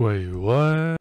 Wait, what?